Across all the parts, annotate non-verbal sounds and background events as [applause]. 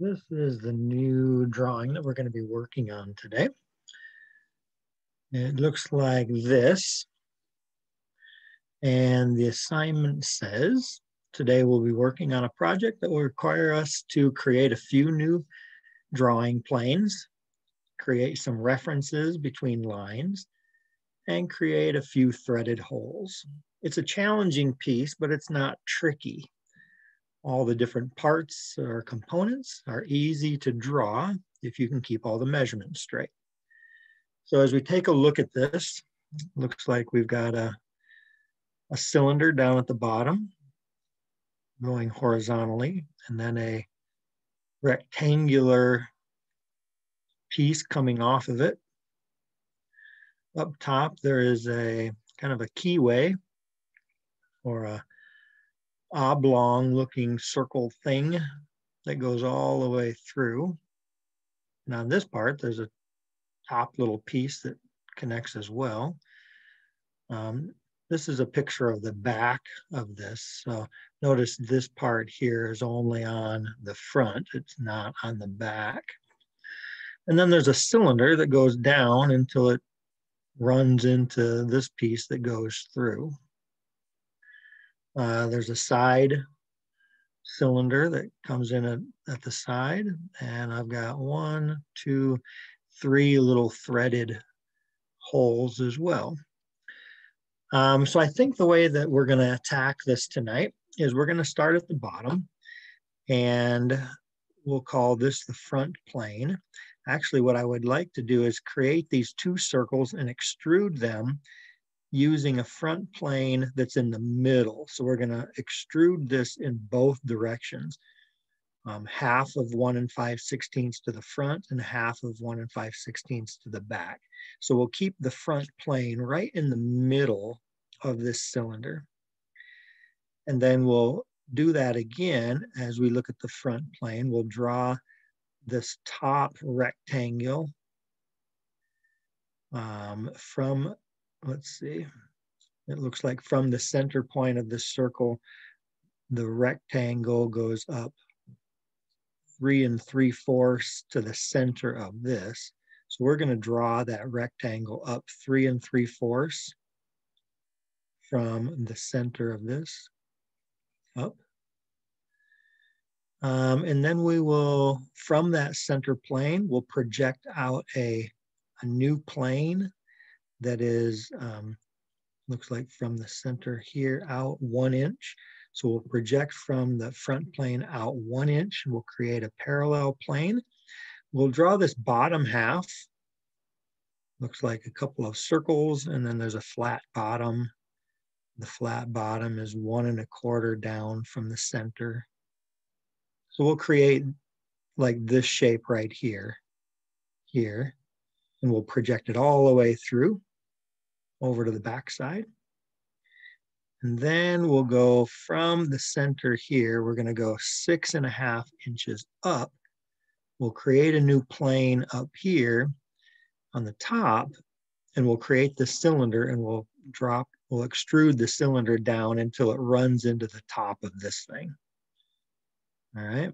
This is the new drawing that we're going to be working on today. It looks like this. And the assignment says, today we'll be working on a project that will require us to create a few new drawing planes, create some references between lines, and create a few threaded holes. It's a challenging piece, but it's not tricky. All the different parts or components are easy to draw if you can keep all the measurements straight. So as we take a look at this, looks like we've got a, a cylinder down at the bottom going horizontally, and then a rectangular piece coming off of it. Up top, there is a kind of a keyway or a oblong looking circle thing that goes all the way through. And on this part, there's a top little piece that connects as well. Um, this is a picture of the back of this. So notice this part here is only on the front, it's not on the back. And then there's a cylinder that goes down until it runs into this piece that goes through. Uh, there's a side cylinder that comes in at, at the side. And I've got one, two, three little threaded holes as well. Um, so I think the way that we're going to attack this tonight is we're going to start at the bottom and we'll call this the front plane. Actually, what I would like to do is create these two circles and extrude them using a front plane that's in the middle. So we're going to extrude this in both directions. Um, half of one and five sixteenths to the front and half of one and five sixteenths to the back. So we'll keep the front plane right in the middle of this cylinder. And then we'll do that again as we look at the front plane. We'll draw this top rectangle um, from let's see, it looks like from the center point of the circle, the rectangle goes up three and three fourths to the center of this. So we're going to draw that rectangle up three and three fourths from the center of this up. Um, and then we will, from that center plane, we'll project out a, a new plane that is, um, looks like from the center here out one inch. So we'll project from the front plane out one inch and we'll create a parallel plane. We'll draw this bottom half. Looks like a couple of circles and then there's a flat bottom. The flat bottom is one and a quarter down from the center. So we'll create like this shape right here, here, and we'll project it all the way through over to the back side. And then we'll go from the center here, we're gonna go six and a half inches up. We'll create a new plane up here on the top and we'll create the cylinder and we'll drop, we'll extrude the cylinder down until it runs into the top of this thing. All right.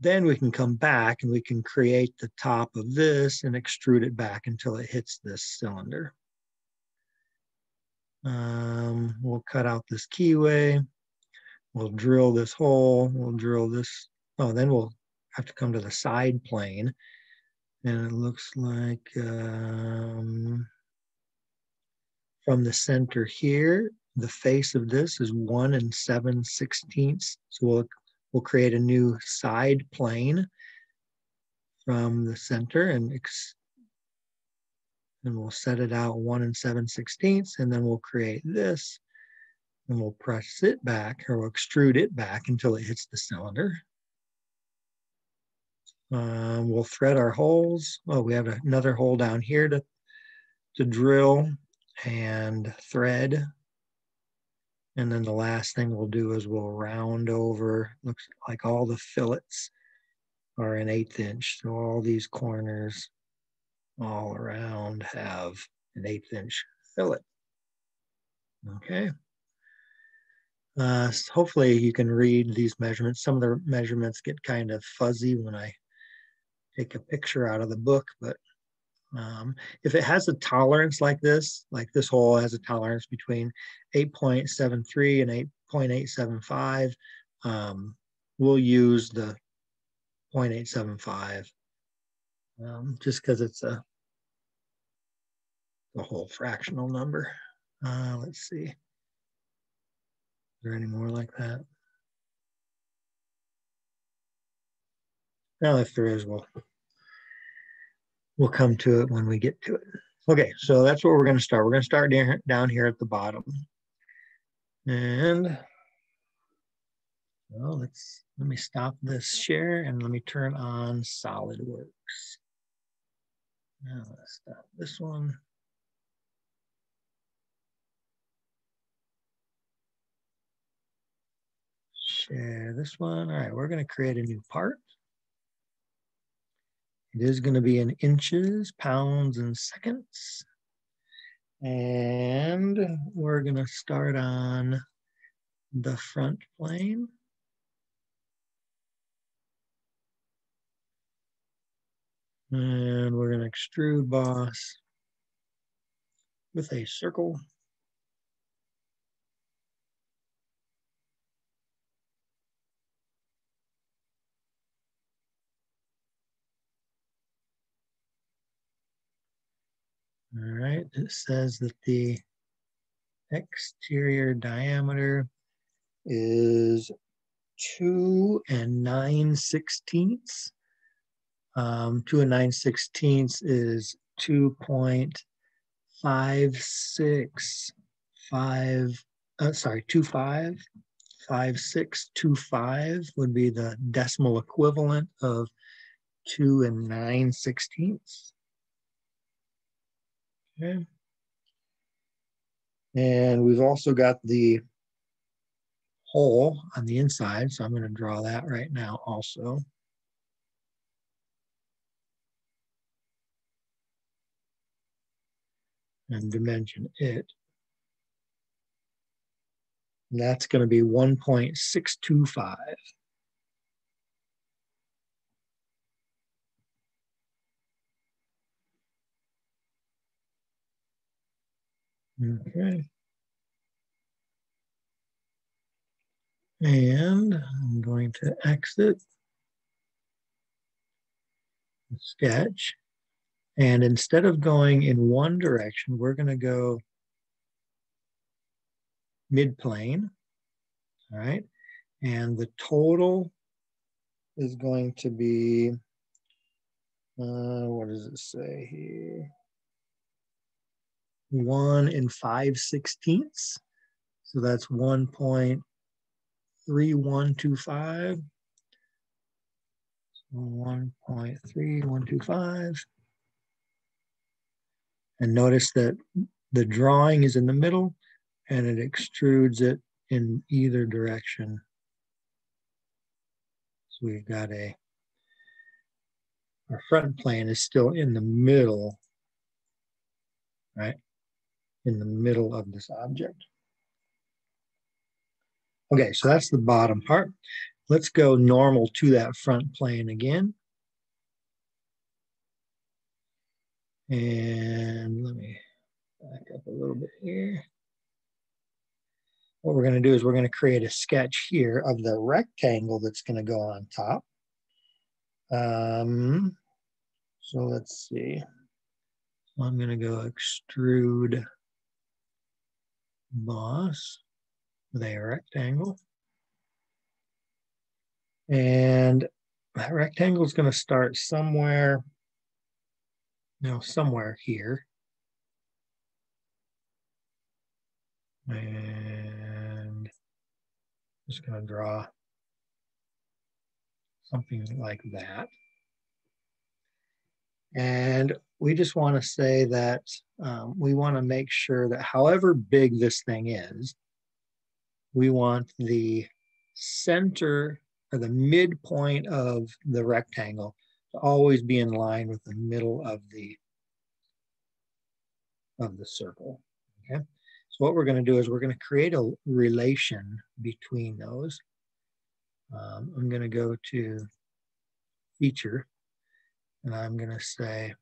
Then we can come back and we can create the top of this and extrude it back until it hits this cylinder. Um, we'll cut out this keyway. We'll drill this hole. We'll drill this. Oh, then we'll have to come to the side plane. And it looks like um, from the center here, the face of this is one and seven sixteenths. So we'll, we'll create a new side plane from the center and and we'll set it out one and seven sixteenths, and then we'll create this, and we'll press it back, or we'll extrude it back until it hits the cylinder. Um, we'll thread our holes. Oh, we have another hole down here to, to drill and thread. And then the last thing we'll do is we'll round over, looks like all the fillets are an eighth inch. So all these corners all around have an eighth inch fillet. Okay. Uh, hopefully you can read these measurements. Some of the measurements get kind of fuzzy when I take a picture out of the book, but um, if it has a tolerance like this, like this hole has a tolerance between 8.73 and 8.875, um, we'll use the 0.875 um, just because it's a, a whole fractional number. Uh, let's see. Is there any more like that? Now, if there is, we'll we'll come to it when we get to it. Okay, so that's where we're going to start. We're going to start down here at the bottom. And well, let's let me stop this share and let me turn on SolidWorks. Now let's stop this one. Share this one. All right, we're going to create a new part. It is going to be in inches, pounds, and seconds. And we're going to start on the front plane. And we're going to extrude boss with a circle. All right, it says that the exterior diameter is two and nine sixteenths. Um, two and nine sixteenths is two point five six five. Uh, sorry, two five five six two five would be the decimal equivalent of two and nine sixteenths. Okay. And we've also got the hole on the inside, so I'm going to draw that right now also. And dimension it. And that's going to be 1.625. Okay. And I'm going to exit the sketch. And instead of going in one direction, we're going to go mid-plane. All right. And the total is going to be, uh, what does it say here? one and five sixteenths. So that's 1.3125. So 1.3125. And notice that the drawing is in the middle and it extrudes it in either direction. So we've got a, our front plane is still in the middle, right? in the middle of this object. Okay, so that's the bottom part. Let's go normal to that front plane again. And let me back up a little bit here. What we're going to do is we're going to create a sketch here of the rectangle that's going to go on top. Um, so let's see. I'm going to go extrude boss with a rectangle. And that rectangle is going to start somewhere, know, somewhere here. And just going to draw something like that. And we just want to say that um, we want to make sure that however big this thing is, we want the center or the midpoint of the rectangle to always be in line with the middle of the of the circle. Okay, So what we're going to do is we're going to create a relation between those. Um, I'm going to go to feature and I'm going to say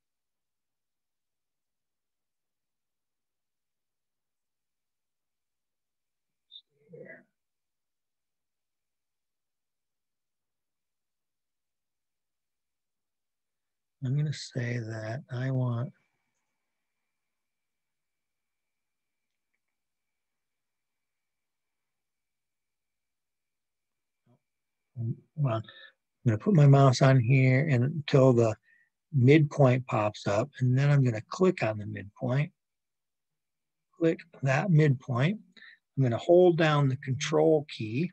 I'm going to say that I want well, I'm going to put my mouse on here until the midpoint pops up, and then I'm going to click on the midpoint. Click that midpoint. I'm going to hold down the control key.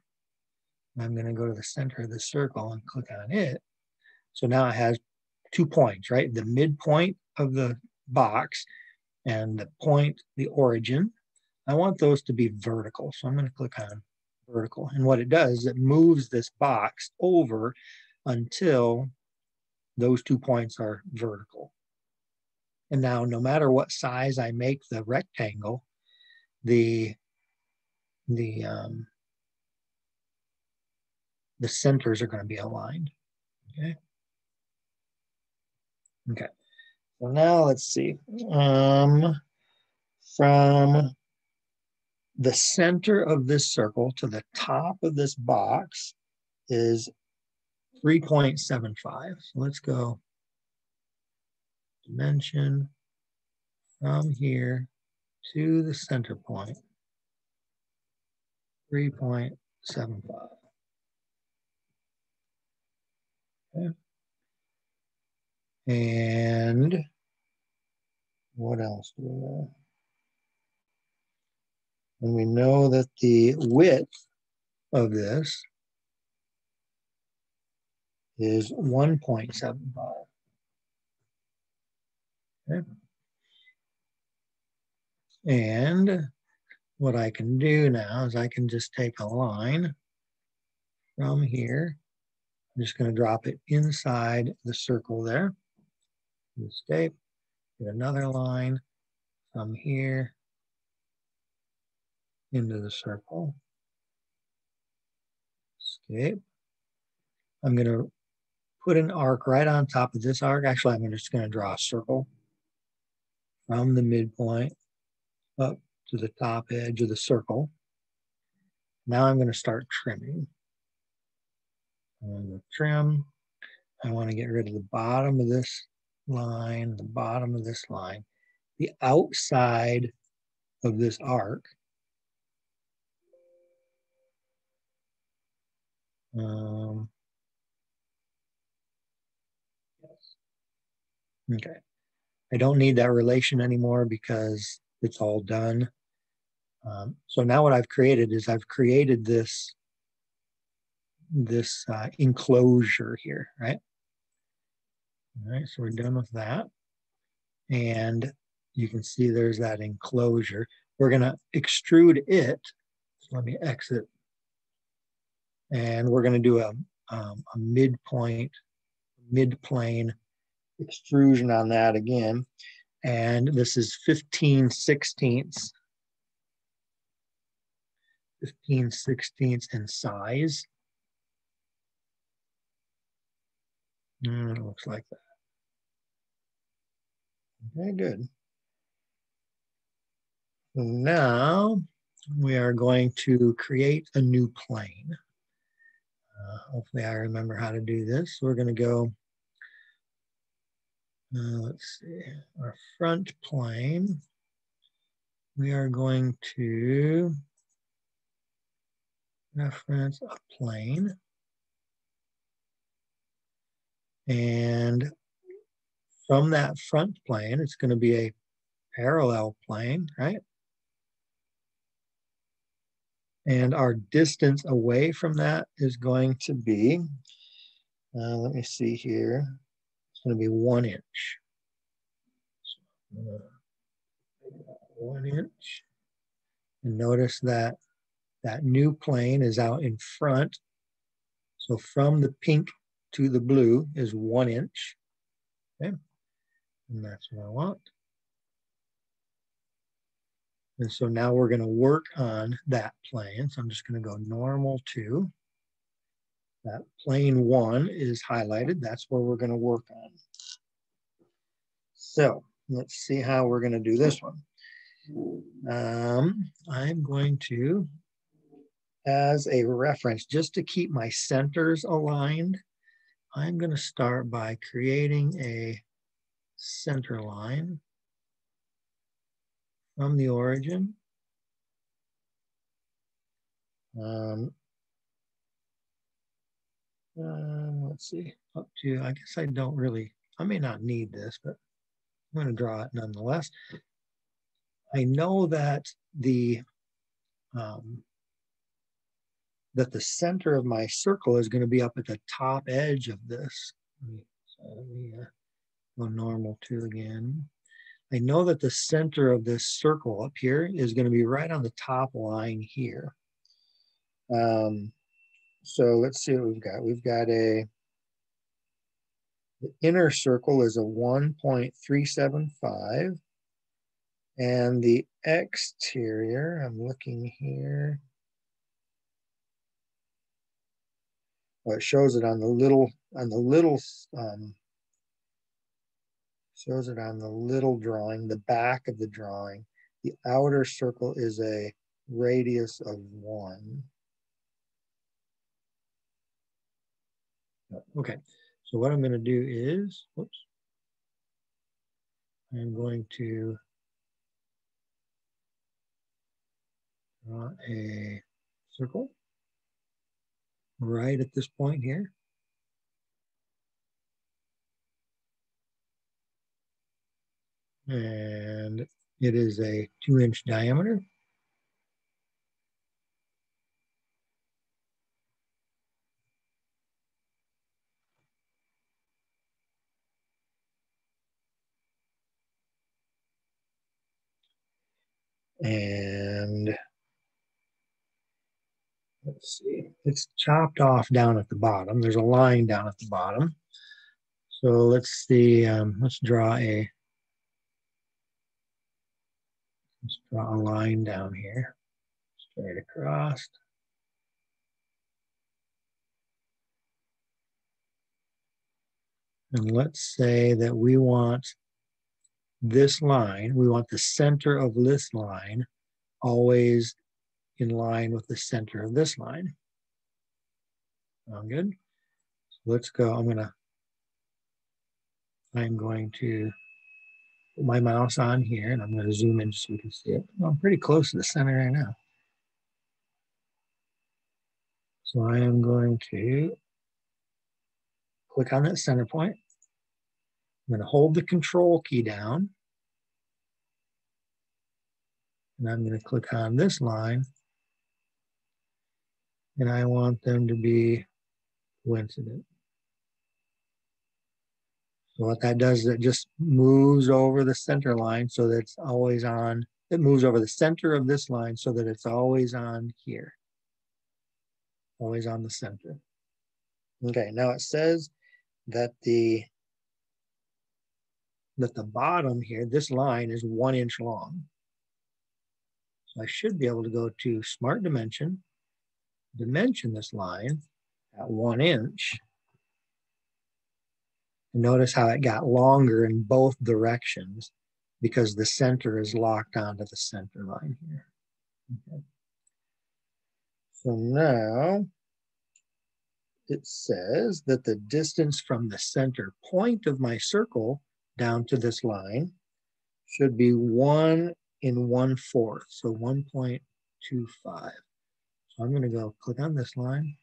I'm going to go to the center of the circle and click on it. So now it has two points, right? The midpoint of the box and the point, the origin. I want those to be vertical. So I'm going to click on vertical. And what it does, it moves this box over until those two points are vertical. And now no matter what size I make the rectangle, the the um, the centers are going to be aligned. Okay. Okay. So now let's see. Um, from the center of this circle to the top of this box is 3.75. So let's go dimension from here to the center point, 3.75. Okay. And what else do we know? And we know that the width of this is 1.75. Okay. And what I can do now is I can just take a line from here. I'm just going to drop it inside the circle there. Escape. Get another line from here into the circle. Escape. I'm going to put an arc right on top of this arc. Actually, I'm just going to draw a circle from the midpoint up to the top edge of the circle. Now I'm going to start trimming. I'm going to trim. I want to get rid of the bottom of this line, the bottom of this line, the outside of this arc. Um, Okay. I don't need that relation anymore because it's all done. Um, so now what I've created is I've created this this uh, enclosure here, right? All right, so we're done with that. And you can see there's that enclosure. We're gonna extrude it. So let me exit. And we're gonna do a, um, a midpoint, mid-plane extrusion on that again. And this is 15 sixteenths, 15 sixteenths in size. Mm, it looks like that. Okay, good. Now we are going to create a new plane. Uh, hopefully I remember how to do this. We're going to go uh, let's see, our front plane, we are going to reference a plane. And from that front plane, it's going to be a parallel plane, right? And our distance away from that is going to be, uh, let me see here, it's going to be one inch. So one inch. And notice that that new plane is out in front. So from the pink to the blue is one inch. Okay. And that's what I want. And so now we're going to work on that plane. So I'm just going to go normal to. That plane one is highlighted. That's where we're going to work on. So let's see how we're going to do this one. Um, I'm going to, as a reference, just to keep my centers aligned, I'm going to start by creating a center line from the origin. Um, um, let's see, up to, I guess I don't really, I may not need this, but I'm going to draw it nonetheless. I know that the um, that the center of my circle is going to be up at the top edge of this. Let me, so let me uh, go normal to again. I know that the center of this circle up here is going to be right on the top line here. Um, so let's see what we've got. We've got a, the inner circle is a 1.375. And the exterior, I'm looking here. Well, it shows it on the little, on the little, um, shows it on the little drawing, the back of the drawing. The outer circle is a radius of one. Okay, so what I'm going to do is, whoops, I'm going to draw a circle right at this point here. And it is a two inch diameter. And let's see, it's chopped off down at the bottom. There's a line down at the bottom. So let's see, um, let's draw a, let's draw a line down here, straight across. And let's say that we want this line, we want the center of this line always in line with the center of this line. Sound good? So let's go. I'm gonna, I'm going to put my mouse on here and I'm gonna zoom in so we can see it. I'm pretty close to the center right now. So I am going to click on that center point. I'm going to hold the control key down. And I'm going to click on this line. And I want them to be coincident. What that does is it just moves over the center line so that it's always on, it moves over the center of this line so that it's always on here. Always on the center. Okay, now it says that the that the bottom here, this line is one inch long. So I should be able to go to Smart Dimension, dimension this line at one inch. Notice how it got longer in both directions because the center is locked onto the center line here. Okay. So now it says that the distance from the center point of my circle down to this line should be one in one fourth, so 1.25. So I'm gonna go click on this line,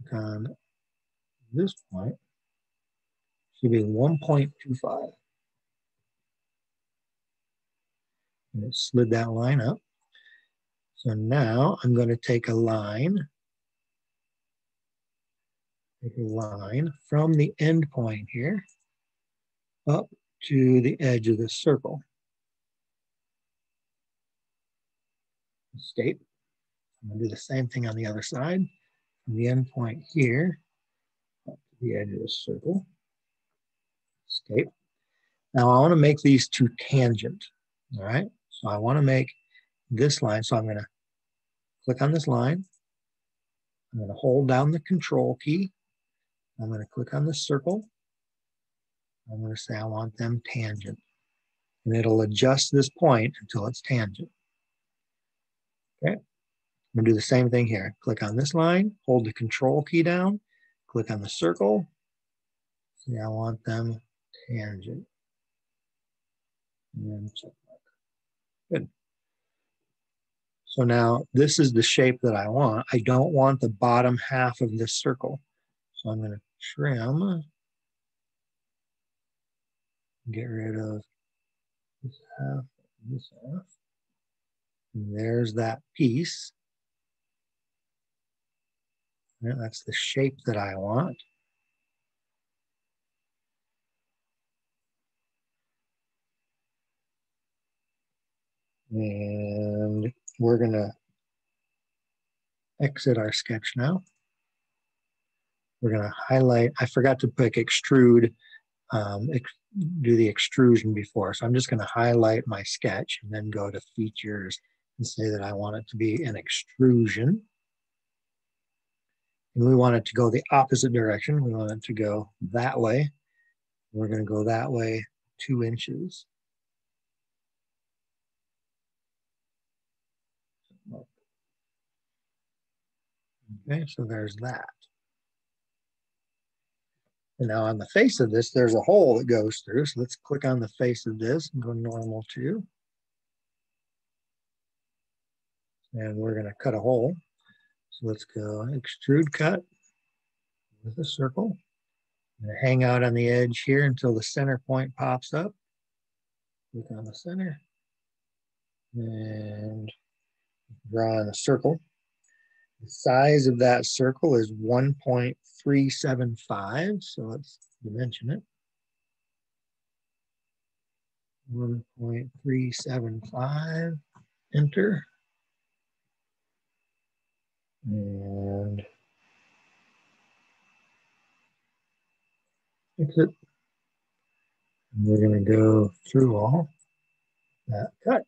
click on this point, be 1.25. And it slid that line up. So now I'm going to take a line, take a line from the end point here up to the edge of this circle. Escape. I'm going to do the same thing on the other side. From the end point here, up to the edge of the circle. Escape. Now I want to make these two tangent. All right. So I want to make this line. So I'm going to click on this line. I'm going to hold down the control key. I'm going to click on the circle. I'm going to say I want them tangent. And it'll adjust this point until it's tangent. Okay. I'm going to do the same thing here. Click on this line, hold the control key down, click on the circle. See, I want them tangent. And check mark. Good. So now this is the shape that I want. I don't want the bottom half of this circle. So I'm going to trim, get rid of this half, this half. And there's that piece. And that's the shape that I want. And we're going to exit our sketch now. We're going to highlight, I forgot to pick extrude, um, ex do the extrusion before. So I'm just going to highlight my sketch and then go to features and say that I want it to be an extrusion. And we want it to go the opposite direction. We want it to go that way. We're going to go that way two inches. Okay, so there's that. And now on the face of this, there's a hole that goes through. So let's click on the face of this and go normal to. And we're going to cut a hole. So let's go extrude cut with a circle. hang out on the edge here until the center point pops up. Click on the center and draw in a circle. Size of that circle is 1.375, so let's dimension it. 1.375, enter. And exit. And we're going to go through all that cut.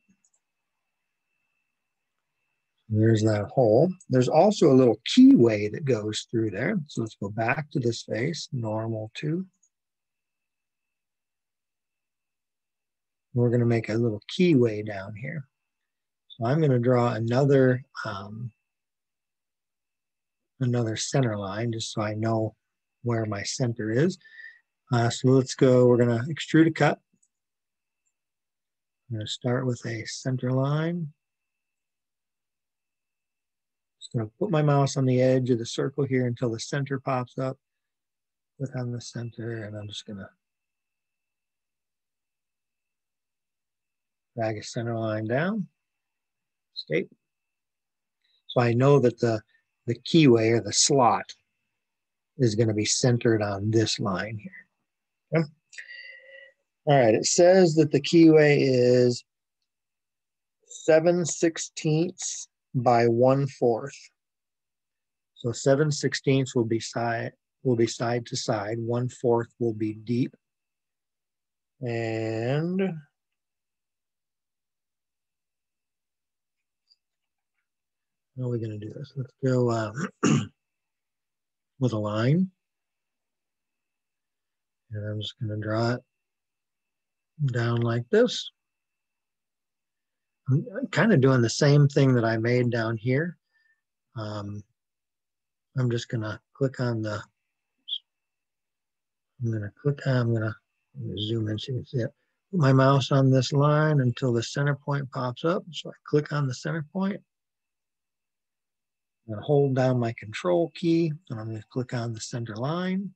There's that hole. There's also a little keyway that goes through there. So let's go back to this face, normal to. We're going to make a little keyway down here. So I'm going to draw another um, another center line just so I know where my center is. Uh, so let's go, we're going to extrude a cut. I'm going to start with a center line. Just to put my mouse on the edge of the circle here until the center pops up. Click on the center and I'm just going to drag a center line down, escape. So I know that the, the keyway or the slot is going to be centered on this line here. Okay. All right, it says that the keyway is 7 sixteenths by one fourth. So seven sixteenths will be side will be side to side. One fourth will be deep. And how are we going to do this? Let's go uh, [clears throat] with a line. And I'm just going to draw it down like this. I'm kind of doing the same thing that I made down here. Um, I'm just gonna click on the, I'm gonna click, I'm gonna zoom in so you can see it. Put my mouse on this line until the center point pops up. So I click on the center point. I'm gonna hold down my control key and I'm gonna click on the center line.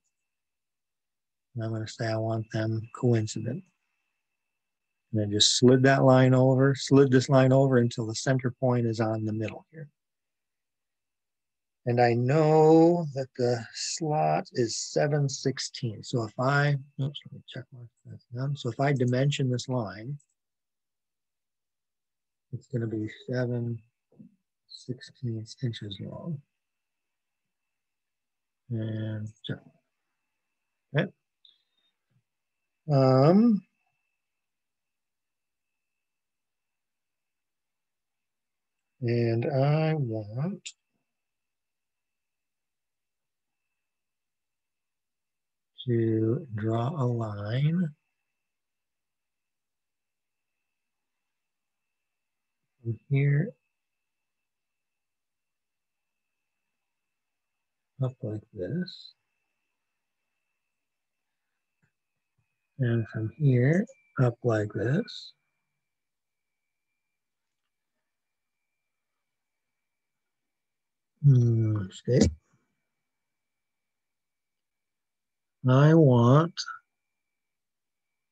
And I'm gonna say I want them coincident. And then just slid that line over, slid this line over until the center point is on the middle here. And I know that the slot is 716. So if I, oops, let me check done. So if I dimension this line, it's going to be 7 16 inches long. And check. Okay. Um, And I want to draw a line from here up like this. And from here up like this. Hmm, okay. I want,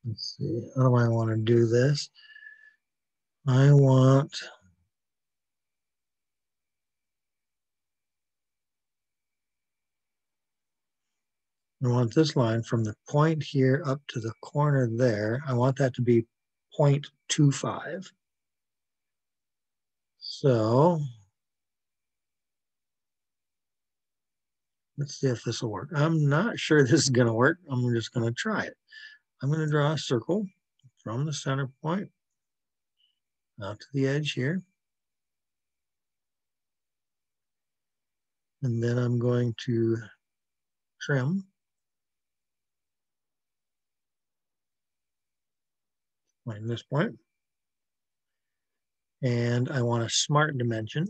let's see, how do I want to do this? I want I want this line from the point here up to the corner there. I want that to be 0.25. So let's see if this will work. I'm not sure [laughs] this is going to work. I'm just going to try it. I'm going to draw a circle from the center point out to the edge here. And then I'm going to trim Find this point. And I want a smart dimension.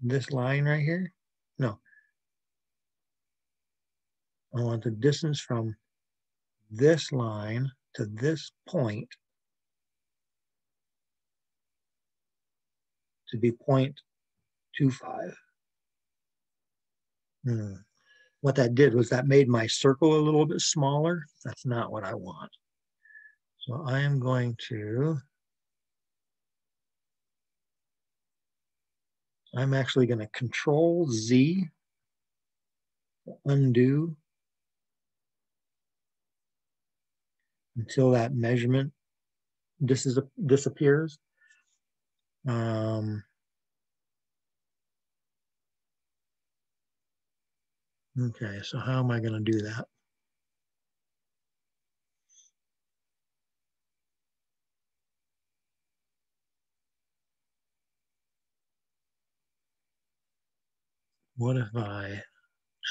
This line right here. No. I want the distance from this line to this point to be 0.25. Hmm. What that did was that made my circle a little bit smaller. That's not what I want. So I am going to, I'm actually going to control Z, undo until that measurement dis disappears. Um, okay, so how am I going to do that? What if I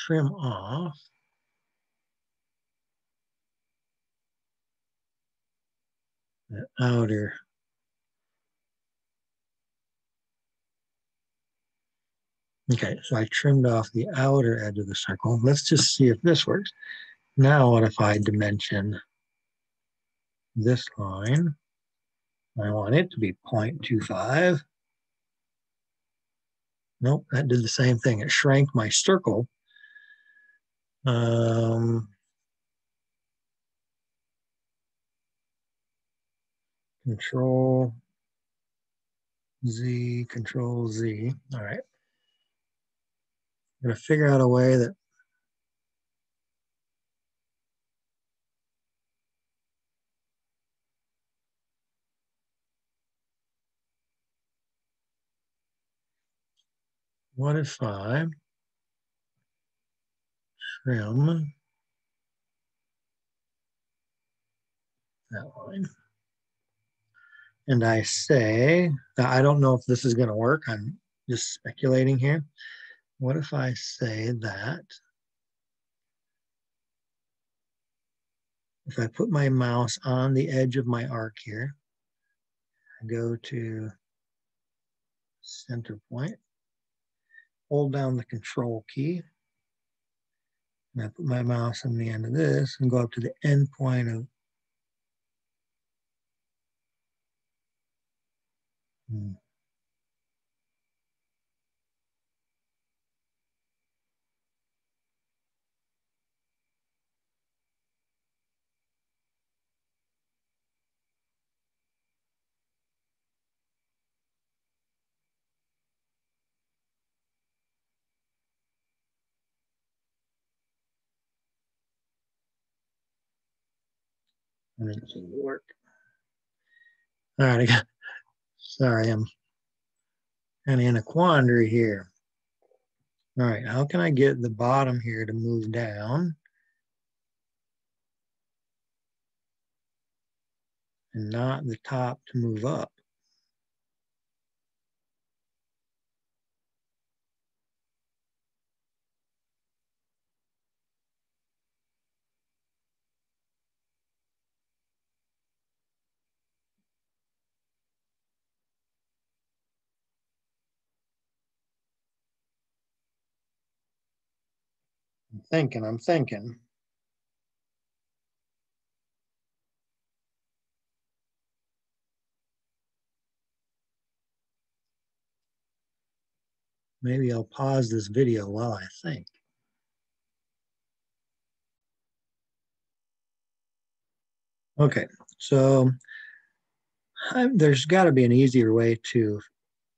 trim off the outer Okay, so I trimmed off the outer edge of the circle. Let's just see if this works. Now what if I dimension this line? I want it to be 0.25. Nope, that did the same thing. It shrank my circle. Um, control Z, control Z. All right. I'm going to figure out a way that What if I trim that line? And I say, I don't know if this is going to work. I'm just speculating here. What if I say that if I put my mouse on the edge of my arc here, I go to center point, hold down the control key. And I put my mouse on the end of this and go up to the end point of Mm. And it seemed to work. All right, I got, sorry, I'm kind of in a quandary here. All right, how can I get the bottom here to move down? And not the top to move up? Thinking, I'm thinking. Maybe I'll pause this video while I think. Okay, so I'm, there's got to be an easier way to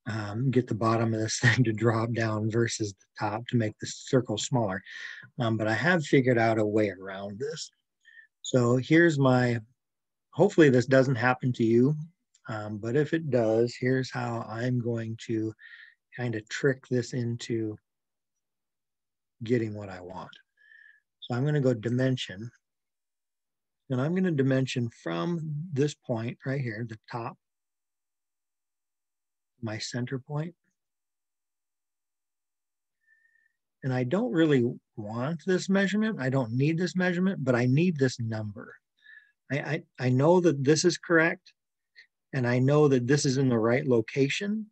um, get the bottom of this [laughs] thing to drop down versus the top to make the circle smaller. Um, but I have figured out a way around this. So here's my, hopefully this doesn't happen to you, um, but if it does, here's how I'm going to kind of trick this into getting what I want. So I'm going to go dimension and I'm going to dimension from this point right here, the top, my center point. And I don't really want this measurement. I don't need this measurement, but I need this number. I, I, I know that this is correct. And I know that this is in the right location.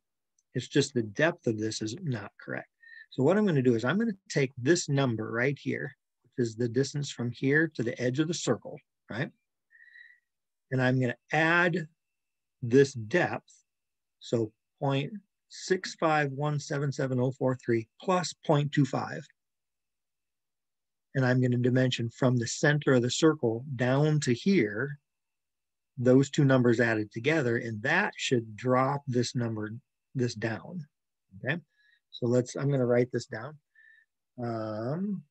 It's just the depth of this is not correct. So what I'm going to do is I'm going to take this number right here, which is the distance from here to the edge of the circle right? And I'm going to add this depth, so 0.65177.043 plus 0.25. And I'm going to dimension from the center of the circle down to here, those two numbers added together, and that should drop this number, this down, okay? So let's, I'm going to write this down. Um,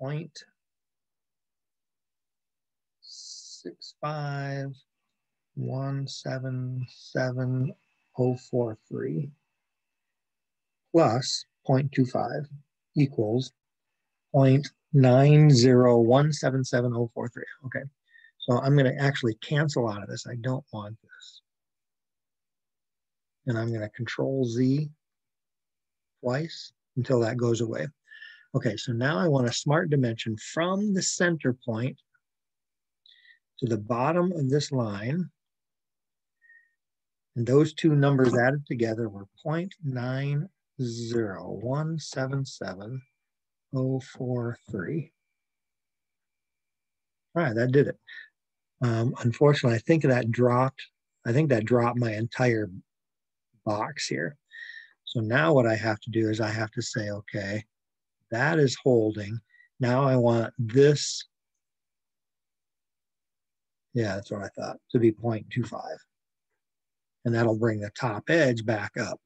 point six five one seven seven oh four three plus 0.25 equals 0.90177.043. Okay, so I'm going to actually cancel out of this. I don't want this. And I'm going to control Z twice until that goes away. Okay, so now I want a smart dimension from the center point to the bottom of this line. And those two numbers added together were 0.90177.043. All right, that did it. Um, unfortunately, I think that dropped, I think that dropped my entire box here. So now what I have to do is I have to say, okay, that is holding. Now I want this yeah, that's what I thought, to be 0.25. And that'll bring the top edge back up.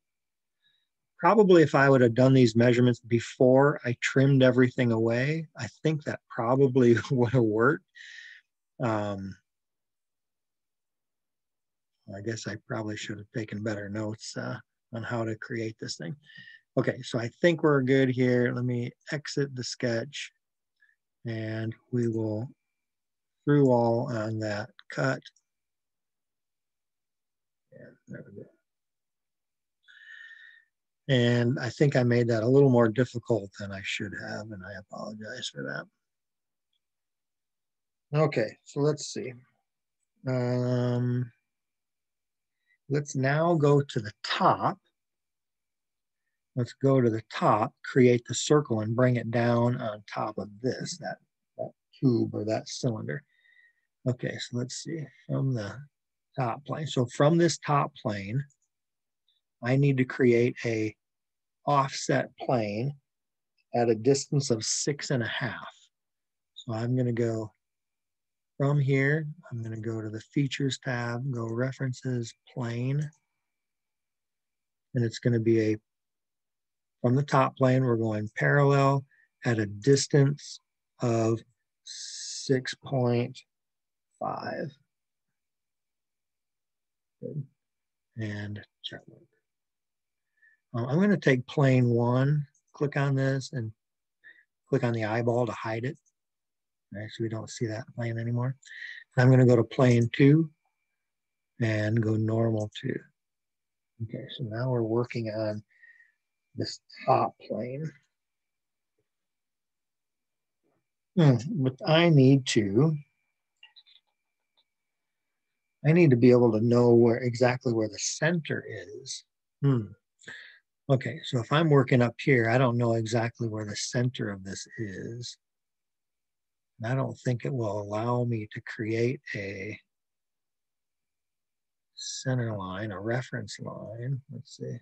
Probably if I would have done these measurements before I trimmed everything away, I think that probably [laughs] would have worked. Um, I guess I probably should have taken better notes uh, on how to create this thing. Okay, so I think we're good here. Let me exit the sketch and we will through all on that cut. And there we go. And I think I made that a little more difficult than I should have, and I apologize for that. Okay, so let's see. Um, let's now go to the top. Let's go to the top, create the circle and bring it down on top of this, that, that tube or that cylinder. Okay, so let's see from the top plane. So from this top plane, I need to create a offset plane at a distance of six and a half. So I'm gonna go from here, I'm gonna go to the features tab, go references, plane. And it's gonna be a, from the top plane, we're going parallel at a distance of six point five. And check mark. Um, I'm going to take plane one, click on this and click on the eyeball to hide it. So we don't see that plane anymore. I'm going to go to plane two and go normal to. Okay, so now we're working on this top plane. Hmm, but I need to I need to be able to know where exactly where the center is. Hmm. Okay, so if I'm working up here, I don't know exactly where the center of this is. I don't think it will allow me to create a center line, a reference line. Let's see,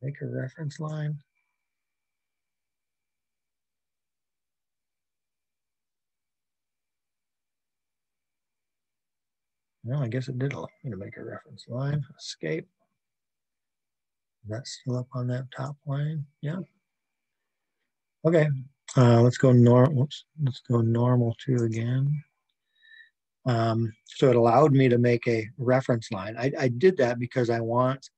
make a reference line. Well, I guess it did allow me to make a reference line. Escape. That's still up on that top line. Yeah. Okay. Uh, let's go normal. Let's go normal to again. Um, so it allowed me to make a reference line. I, I did that because I want,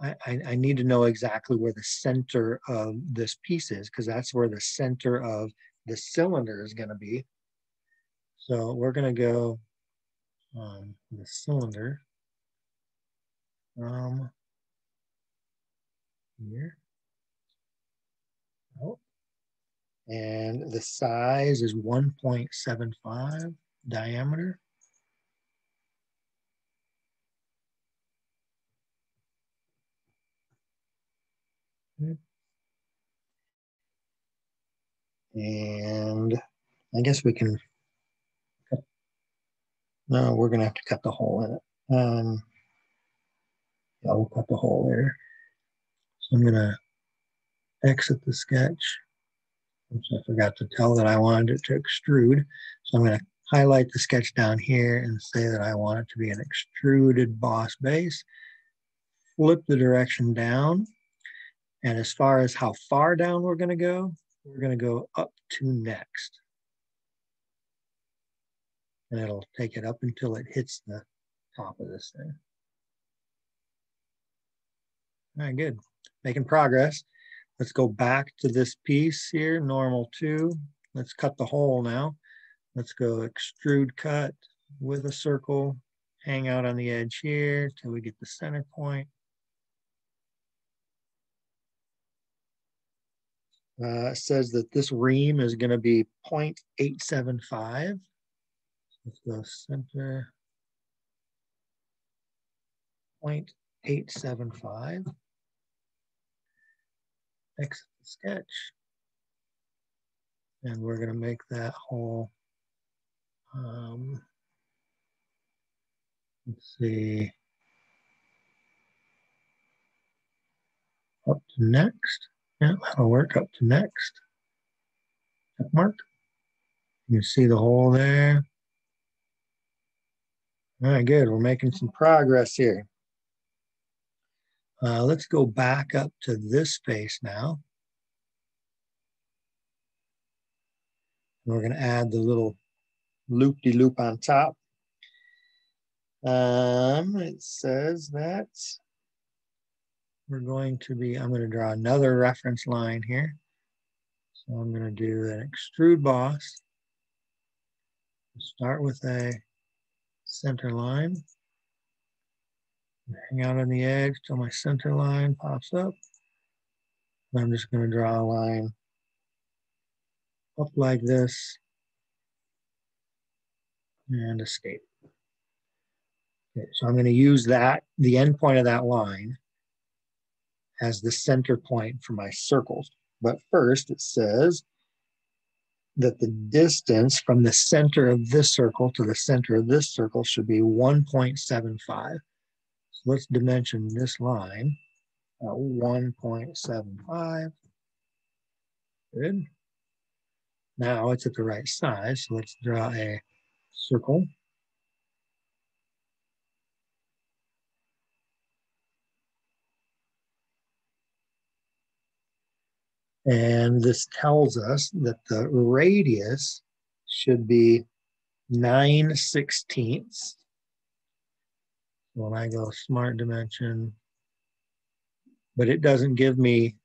I, I need to know exactly where the center of this piece is because that's where the center of the cylinder is going to be. So we're going to go um, the cylinder from here. Oh. And the size is 1.75 diameter. And I guess we can, no, we're gonna have to cut the hole in it. Um, yeah, we'll cut the hole there. So I'm gonna exit the sketch. Oops, I forgot to tell that I wanted it to extrude. So I'm gonna highlight the sketch down here and say that I want it to be an extruded boss base. Flip the direction down. And as far as how far down we're gonna go, we're gonna go up to next. And it'll take it up until it hits the top of this thing. All right, good. Making progress. Let's go back to this piece here, normal to. Let's cut the hole now. Let's go extrude cut with a circle, hang out on the edge here till we get the center point. Uh, says that this ream is going to be 0.875. Let's go center 0.875. Exit the sketch. And we're going to make that hole um, let's see. Up to next. Yeah, that'll work up to next. Check mark. You see the hole there. All right, good. We're making some progress here. Uh, let's go back up to this space now. We're going to add the little loop-de-loop -loop on top. Um, it says that we're going to be, I'm going to draw another reference line here. So I'm going to do an extrude boss. Start with a center line. Hang out on the edge till my center line pops up. I'm just going to draw a line up like this and escape. Okay, so I'm going to use that, the end point of that line, as the center point for my circles. But first it says that the distance from the center of this circle to the center of this circle should be 1.75. So let's dimension this line uh, at 1.75. Good. Now it's at the right size, so let's draw a circle. And this tells us that the radius should be 9 sixteenths. When I go smart dimension, but it doesn't give me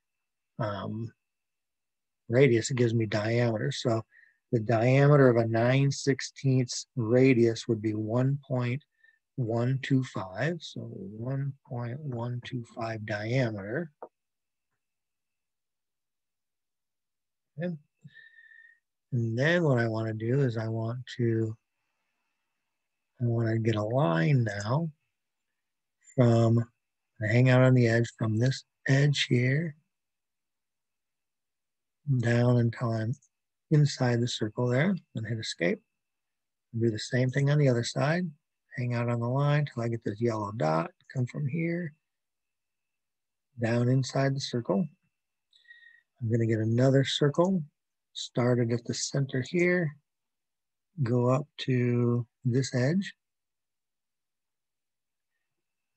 um, radius, it gives me diameter. So the diameter of a 9 16ths radius would be 1.125. So 1.125 diameter. Okay. And then what I want to do is I want to I want to get a line now from hang out on the edge from this edge here down until I'm inside the circle there and hit escape. Do the same thing on the other side. Hang out on the line till I get this yellow dot. Come from here down inside the circle. I'm going to get another circle started at the center here, go up to this edge.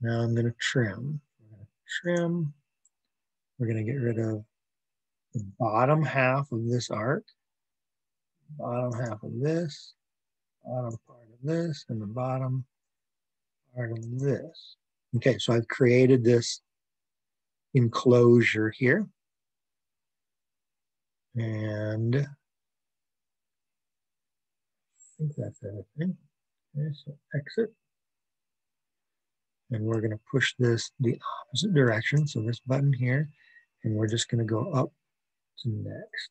Now I'm going to trim. trim. We're going to get rid of the bottom half of this arc, bottom half of this, bottom part of this, and the bottom part of this. Okay, so I've created this enclosure here. And I think that's everything. Okay, so exit. And we're going to push this the opposite direction. So this button here, and we're just going to go up to next.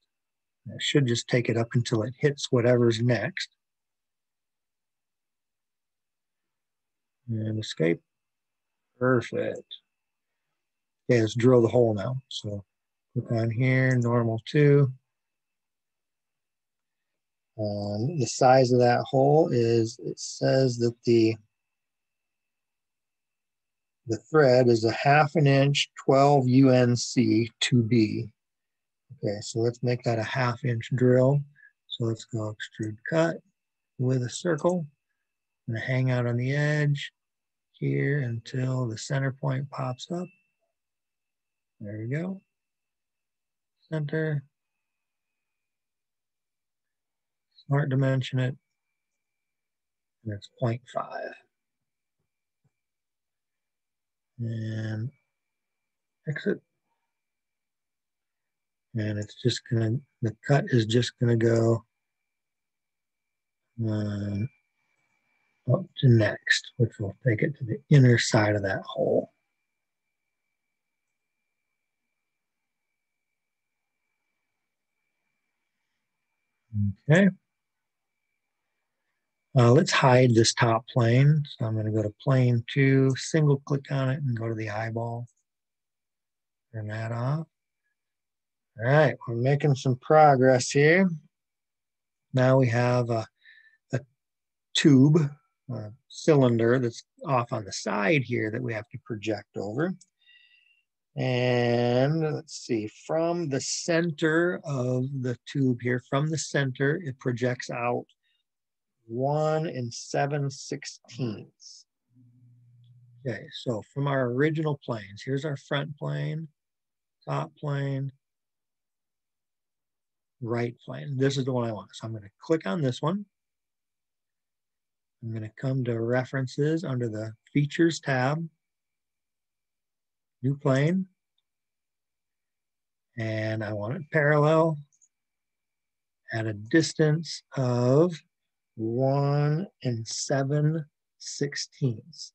That should just take it up until it hits whatever's next. And escape. Perfect. Okay, let's drill the hole now. So click on here, normal to. Um, the size of that hole is, it says that the the thread is a half an inch 12 UNC 2B. Okay, so let's make that a half inch drill. So let's go extrude cut with a circle. I'm gonna hang out on the edge here until the center point pops up. There we go. Center. Smart dimension it. And it's 0.5. And exit. And it's just gonna, the cut is just gonna go um, up to next, which will take it to the inner side of that hole. Okay. Uh, let's hide this top plane. So I'm going to go to plane two, single click on it and go to the eyeball. Turn that off. All right, we're making some progress here. Now we have a, a tube, a cylinder that's off on the side here that we have to project over. And let's see, from the center of the tube here, from the center, it projects out one and seven sixteenths. Okay, so from our original planes, here's our front plane, top plane, right plane. This is the one I want. So I'm going to click on this one. I'm going to come to references under the features tab new plane. And I want it parallel at a distance of one and seven sixteenths.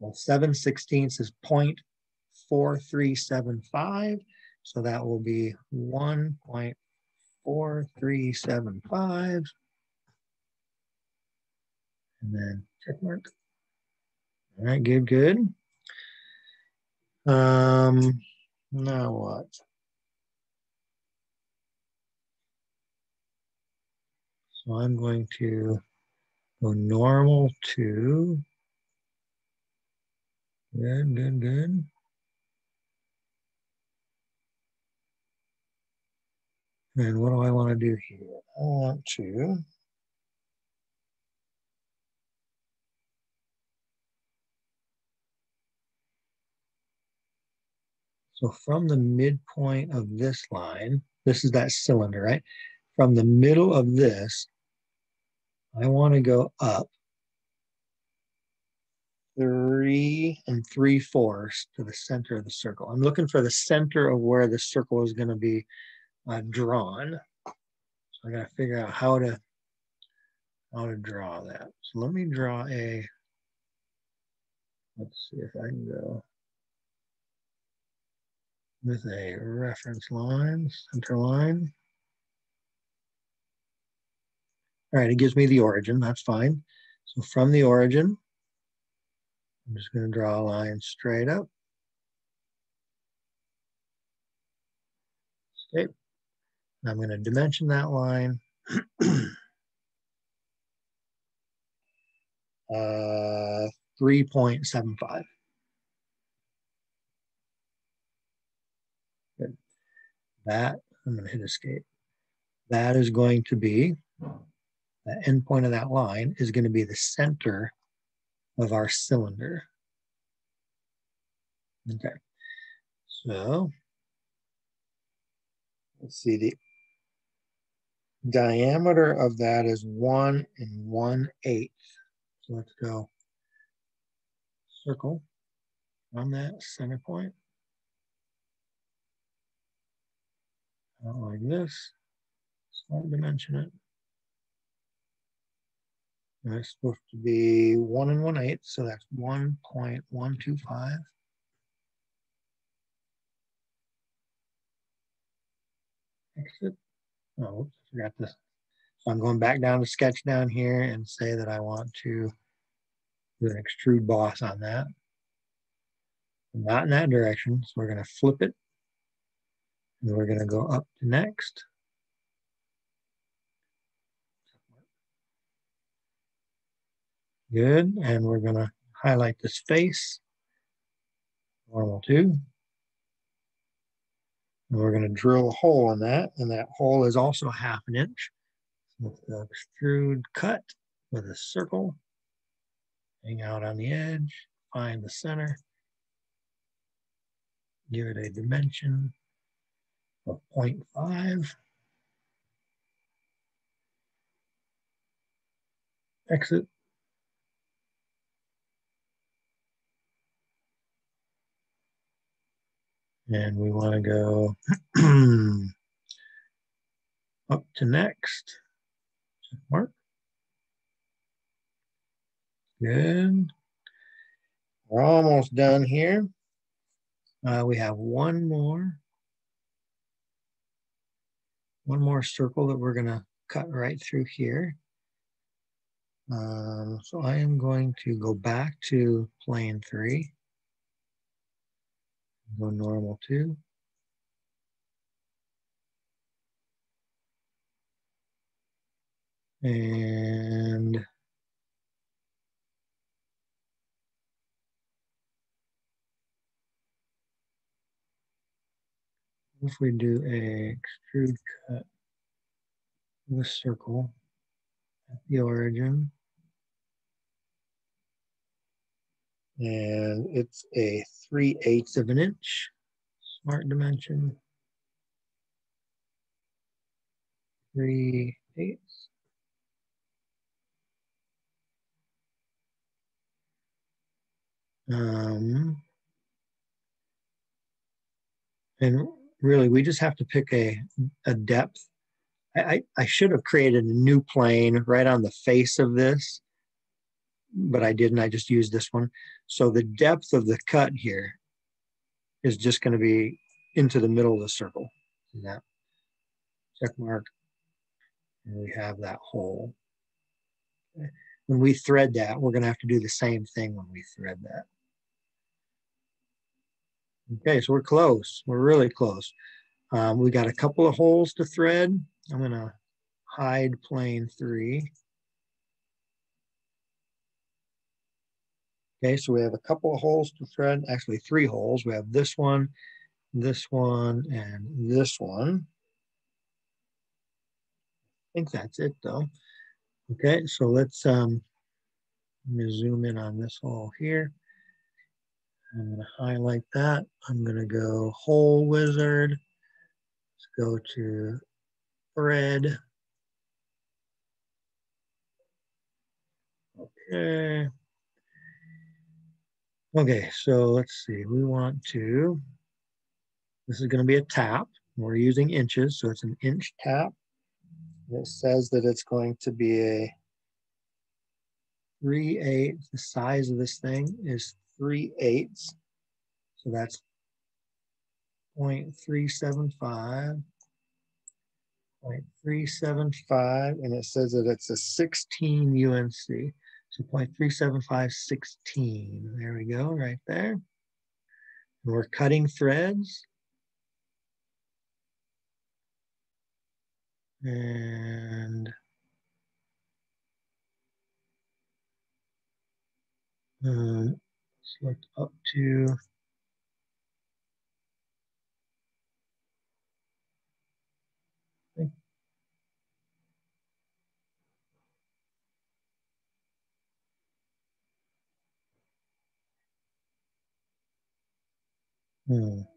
Well, seven sixteenths is 0.4375. So that will be 1.4375. And then check mark. All right, good, good. Um, now what? So I'm going to go normal to, good, good, good. And what do I want to do here? I want to So from the midpoint of this line, this is that cylinder, right? From the middle of this, I want to go up three and three fourths to the center of the circle. I'm looking for the center of where the circle is going to be uh, drawn. So I got to figure out how to how to draw that. So let me draw a. Let's see if I can go with a reference line, center line. All right, it gives me the origin, that's fine. So from the origin, I'm just gonna draw a line straight up. Okay, I'm going to dimension that line. [clears throat] uh, 3.75. That, I'm going to hit escape. That is going to be, the end point of that line is going to be the center of our cylinder. Okay, so let's see, the diameter of that is one and one eighth. So let's go circle on that center point. Out like this. Smart dimension it. And it's supposed to be one and one eighth, so that's 1.125. Exit. Oh, I forgot this. So I'm going back down to sketch down here and say that I want to do an extrude boss on that. Not in that direction, so we're going to flip it. And we're going to go up to next. Good, and we're going to highlight this face. Normal to. And we're going to drill a hole in that, and that hole is also half an inch. The extrude cut with a circle, hang out on the edge, find the center, give it a dimension of 0.5. Exit. And we want to go [clears throat] up to next. Mark. Good. We're almost done here. Uh, we have one more. One more circle that we're going to cut right through here. Um, so I am going to go back to plane three go normal to. And if we do a extrude cut of the circle at the origin, and it's a 3 eighths of an inch smart dimension. 3 eighths um, and really we just have to pick a, a depth I, I should have created a new plane right on the face of this but I didn't. I just used this one. So the depth of the cut here is just going to be into the middle of the circle. that check mark. And we have that hole. When we thread that, we're going to have to do the same thing when we thread that. Okay, so we're close. We're really close. Um, we got a couple of holes to thread. I'm going to hide plane three. Okay, so we have a couple of holes to thread, actually three holes. We have this one, this one, and this one. I think that's it though. Okay, so let's um, let me zoom in on this hole here. I'm gonna highlight that. I'm gonna go hole wizard. Let's go to thread. Okay. Okay, so let's see, we want to, this is gonna be a tap. We're using inches, so it's an inch tap. It says that it's going to be a 3 8 The size of this thing is 3 eighths. So that's 0.375. 0.375, and it says that it's a 16 UNC. So 0.37516. There we go, right there. And we're cutting threads. And uh, select up to Hmm.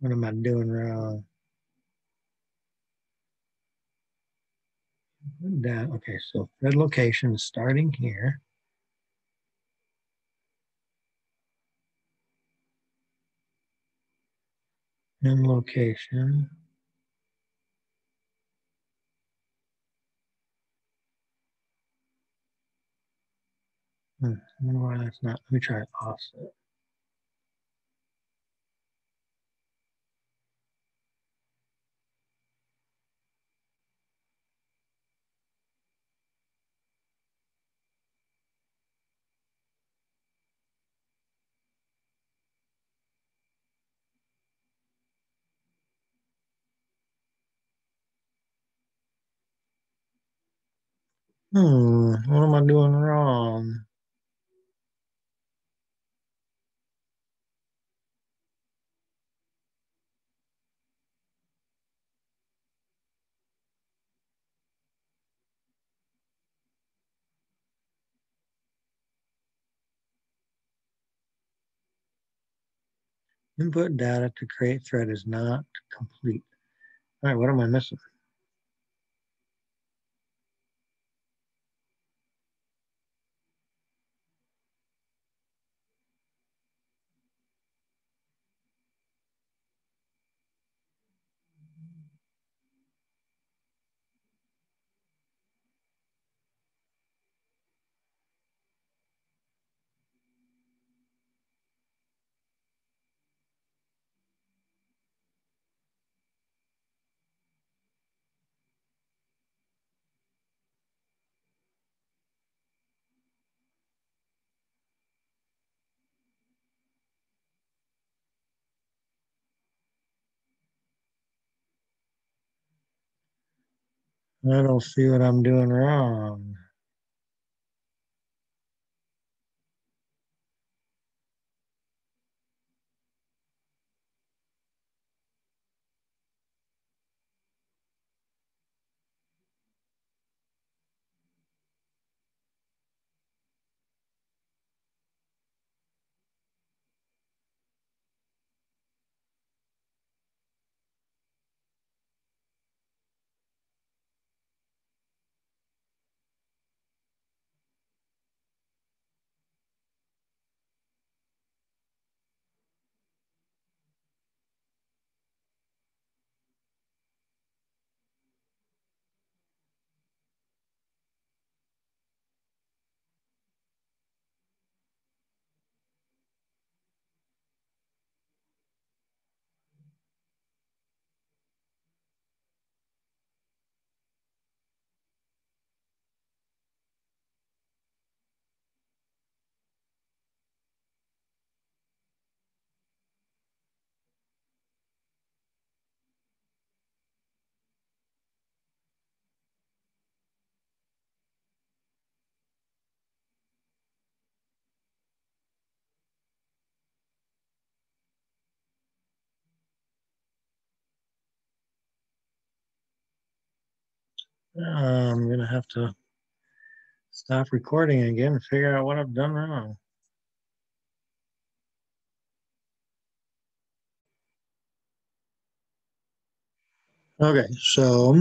What am I doing wrong? That okay, so thread location is starting here. And location. Hmm, I wonder why that's not. Let me try offset. Hmm, what am I doing wrong? Input data to create thread is not complete. All right, what am I missing? I don't see what I'm doing wrong. Uh, I'm gonna have to stop recording again and figure out what I've done wrong. Okay, so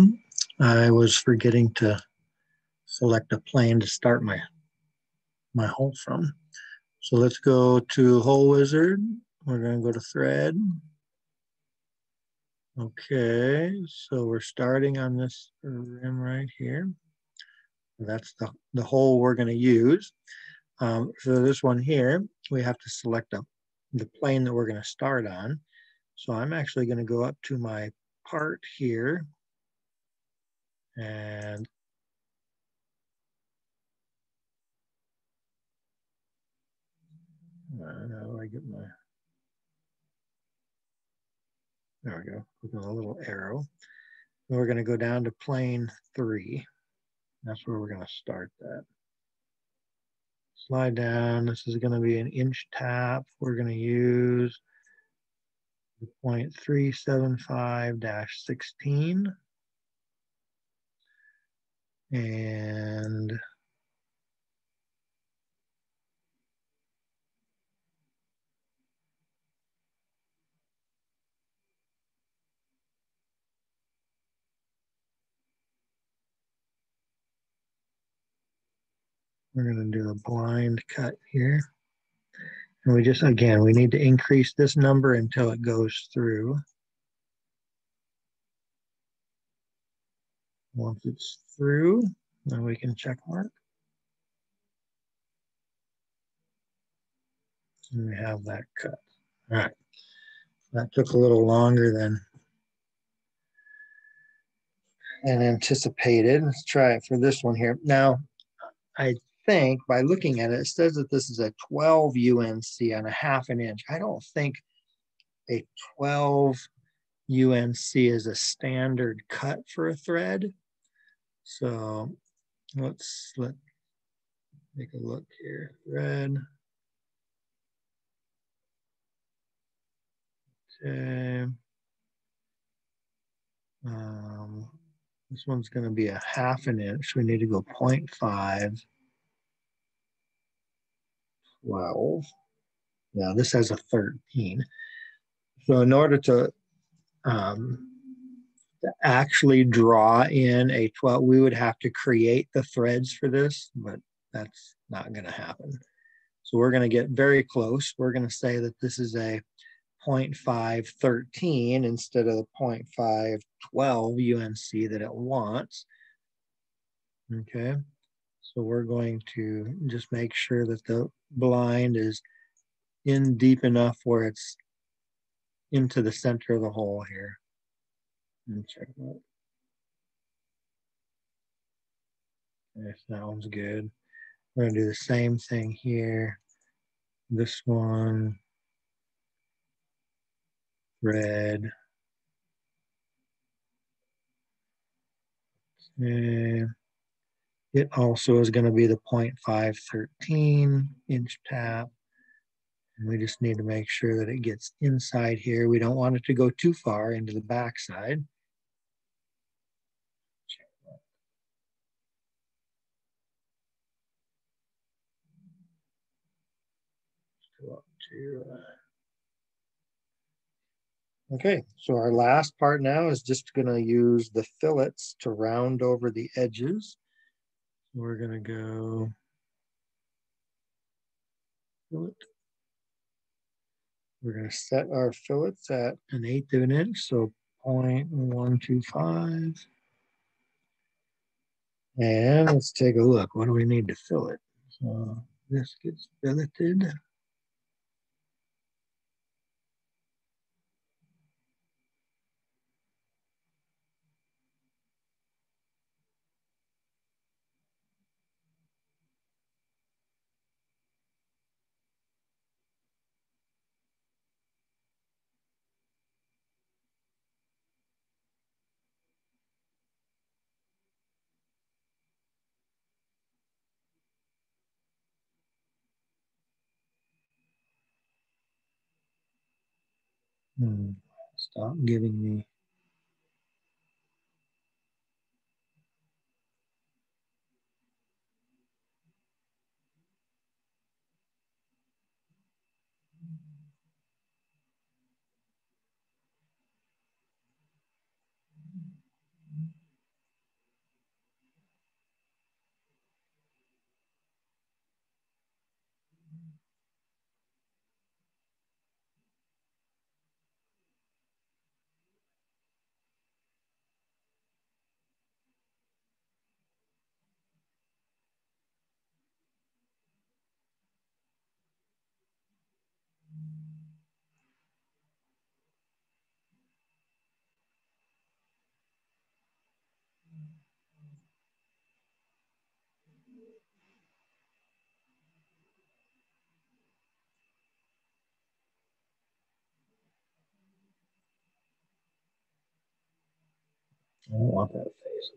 I was forgetting to select a plane to start my my hole from. So let's go to Hole Wizard. We're gonna go to Thread. Okay, so we're starting on this rim right here. That's the, the hole we're going to use. Um, this one here, we have to select a, the plane that we're going to start on. So I'm actually going to go up to my part here and uh, how do I get my there we go, click on a little arrow. And we're gonna go down to plane three. That's where we're gonna start that. Slide down, this is gonna be an inch tap. We're gonna use 0.375-16. And We're going to do a blind cut here. And we just, again, we need to increase this number until it goes through. Once it's through, then we can check mark. And we have that cut. All right. That took a little longer than and anticipated. Let's try it for this one here. Now, I think by looking at it, it says that this is a 12 UNC and a half an inch. I don't think a 12 UNC is a standard cut for a thread. So let's let take a look here. Thread. Okay. Um, this one's going to be a half an inch. We need to go 0.5. 12. Now this has a 13. So in order to, um, to actually draw in a 12, we would have to create the threads for this, but that's not going to happen. So we're going to get very close. We're going to say that this is a 0.513 instead of the 0.512 UNC that it wants. Okay. So we're going to just make sure that the blind is in deep enough where it's into the center of the hole here. And check that. Yes, that one's good. We're gonna do the same thing here. This one, red. Okay. It also is going to be the 0.513 inch tap. And we just need to make sure that it gets inside here. We don't want it to go too far into the backside. Uh... Okay, so our last part now is just going to use the fillets to round over the edges. We're going to go fillet. We're going to set our fillets at an eighth of an inch, so 0.125. And let's take a look. What do we need to fillet? So this gets filleted. Hmm. Stop giving me I don't want that face.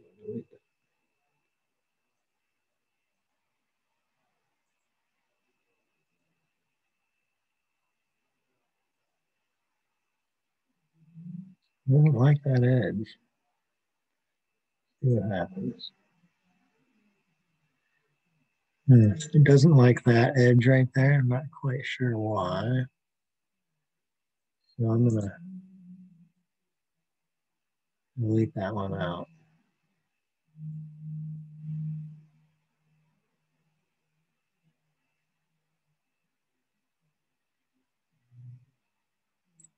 I don't like that edge. See what happens. Hmm. It doesn't like that edge right there. I'm not quite sure why. So I'm delete that one out.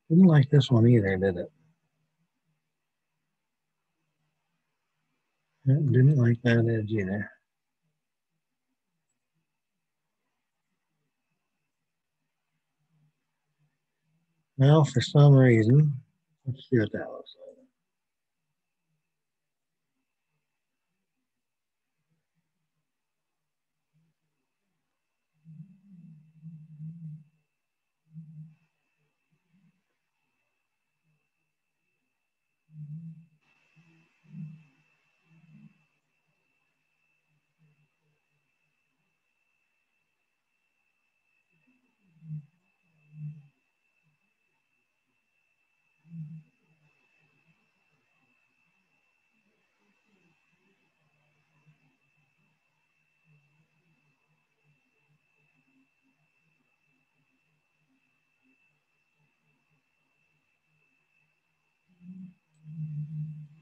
Didn't like this one either, did it? Didn't like that edge either. Well, for some reason, let's see what that looks like.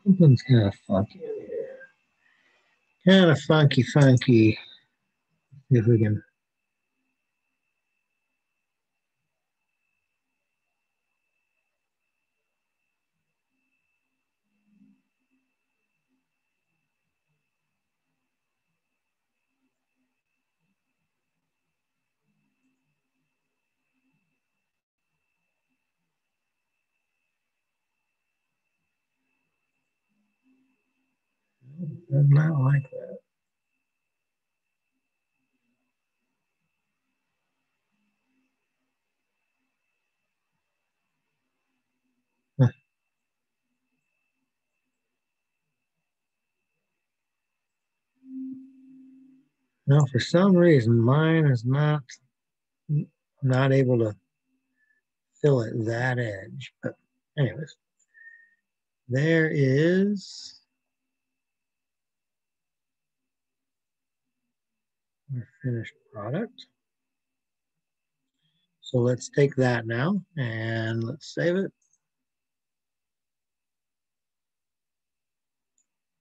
Something's kind of funky in here. Kind of funky, funky. If we can. Does not like that. Huh. Now, for some reason, mine is not not able to fill it that edge. But anyways, there is our finished product. So let's take that now and let's save it.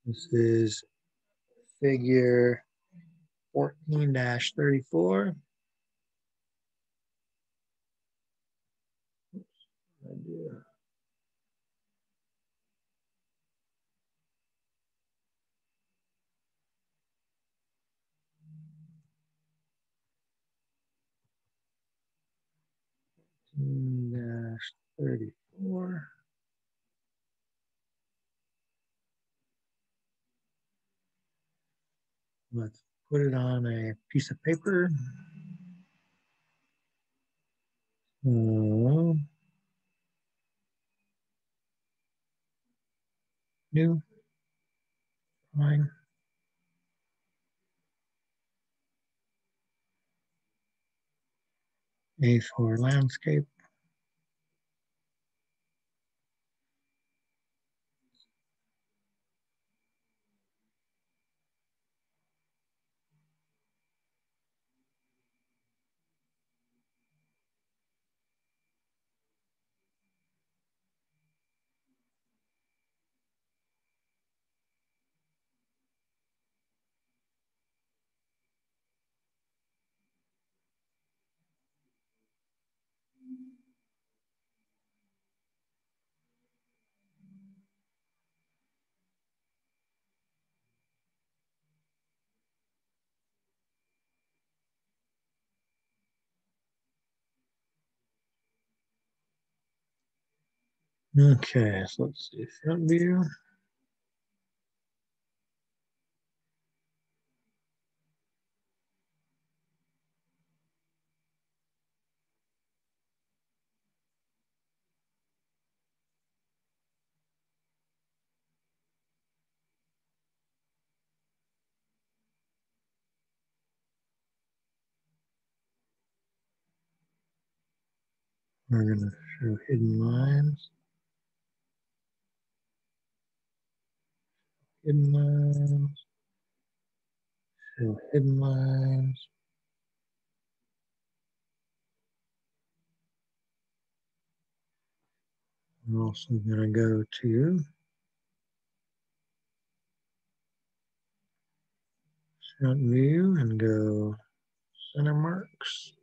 This is figure 14-34. dash 34. Let's put it on a piece of paper. Uh, new. A for landscape. Okay, so let's see front view. We're going to show hidden lines. Hidden lines. Uh, hmm. Show uh, hidden lines. We're also going to go to front view and go center marks.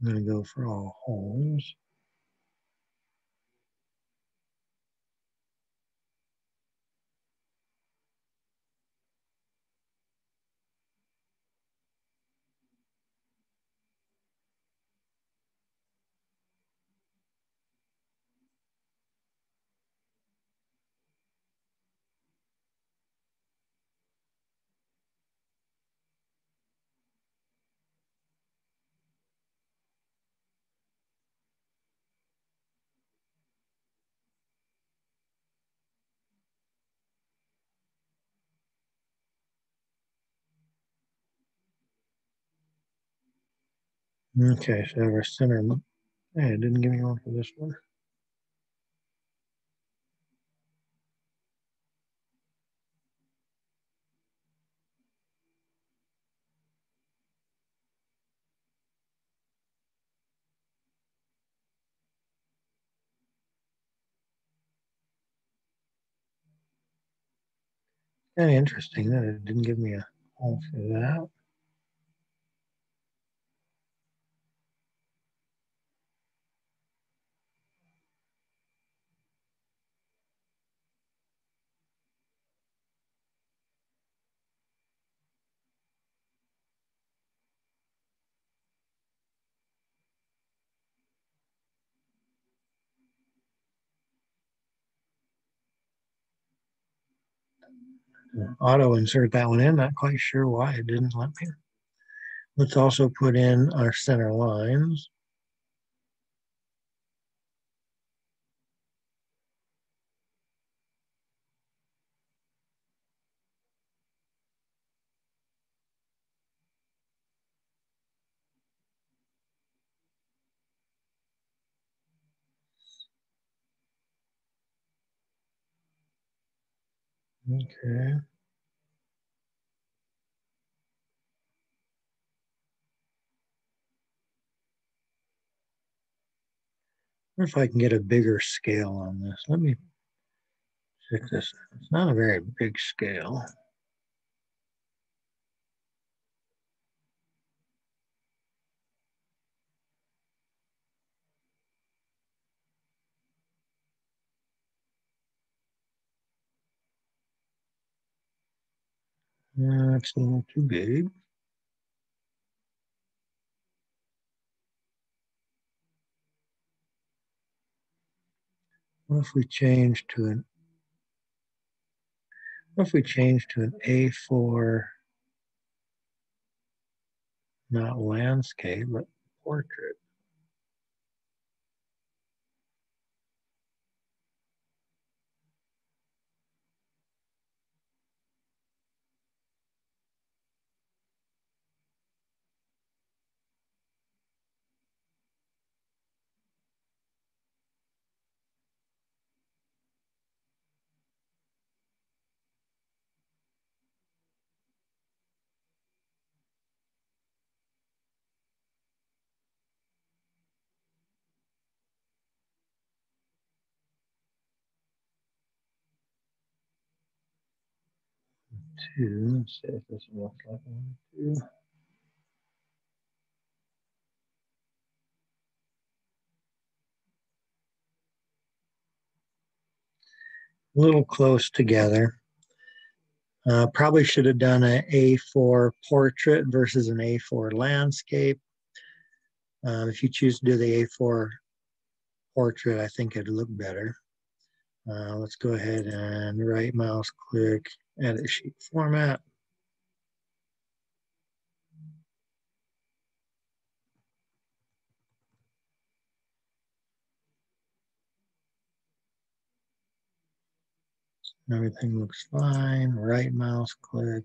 I'm going to go for all holes. Okay, so our center, hey, it didn't give me one for this one. Kind of interesting that it didn't give me a hole for that. Auto insert that one in. Not quite sure why it didn't let me. Let's also put in our center lines. Okay. if I can get a bigger scale on this. Let me check this. It's not a very big scale. That's a little too big. What if we change to an what if we change to an A4 not landscape but portrait? Two. Let's see if this looks like one, two. A little close together. Uh, probably should have done an A4 portrait versus an A4 landscape. Um, if you choose to do the A4 portrait, I think it'd look better. Uh, let's go ahead and right mouse click, edit sheet format. Everything looks fine. Right mouse click,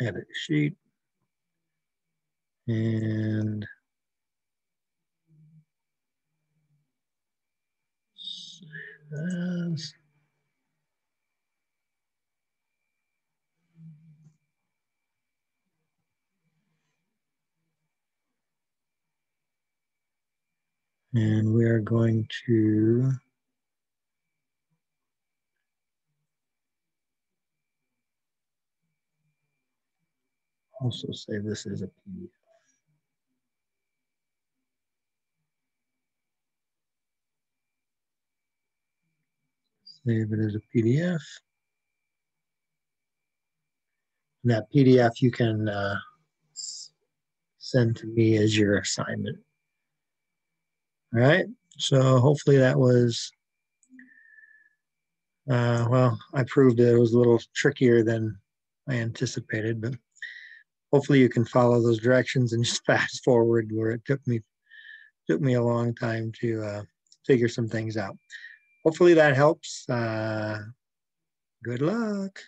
edit sheet. And as. And we are going to also save this as a PDF. Save it as a PDF. And that PDF you can uh, send to me as your assignment. All right, so hopefully that was, uh, well, I proved it was a little trickier than I anticipated, but hopefully you can follow those directions and [laughs] just fast forward where it took me took me a long time to uh, figure some things out. Hopefully that helps. Uh, good luck.